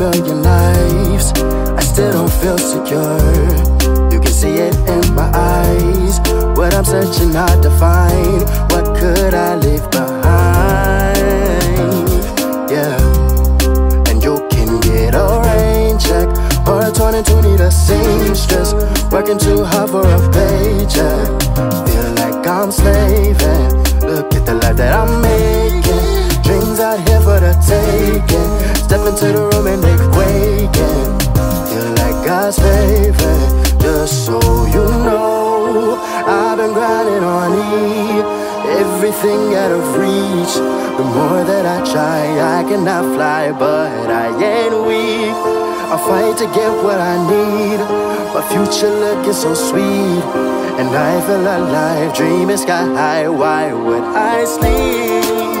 million lives, I still don't feel secure. You can see it in my eyes. What I'm searching hard to find. What could I leave behind? Yeah. And you can get a rain check or a 22 need a seamstress. Working too hard for a paycheck. Feel like I'm slaving. Look at the life that I'm making. Step into the room and they quaking. Feel like God's favorite. Just so you know, I've been grinding on E. Everything out of reach. The more that I try, I cannot fly, but I ain't weak. I fight to get what I need. My future looking so sweet, and I feel alive. Dreaming sky high. Why would I sleep?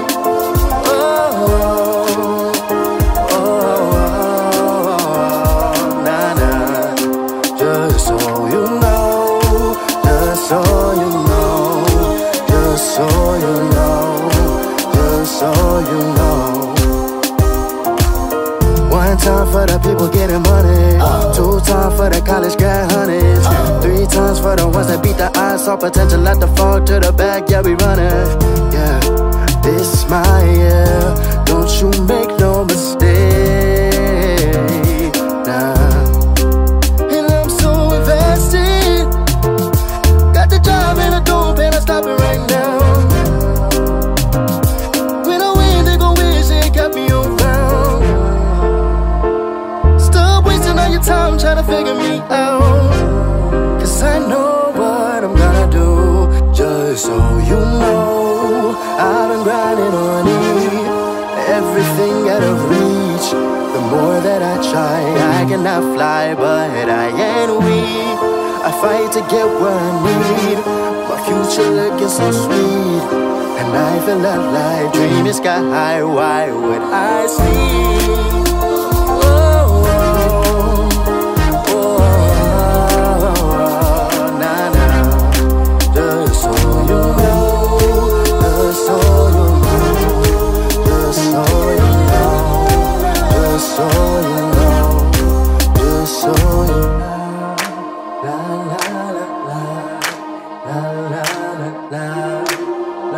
So you know. One time for the people getting money. Uh. Two times for the college grad honeys. Uh. Three times for the ones that beat the odds. Saw potential at the fall to the back. Yeah, we running. Yeah, this my year. Don't you make time trying to figure me out. Cause I know what I'm gonna do. Just so you know, I've been grinding on it. Everything out of reach. The more that I try, I cannot fly, but I ain't weak. I fight to get what I need. My future looking so sweet. And I feel alive, dreaming sky high. Why would I sleep?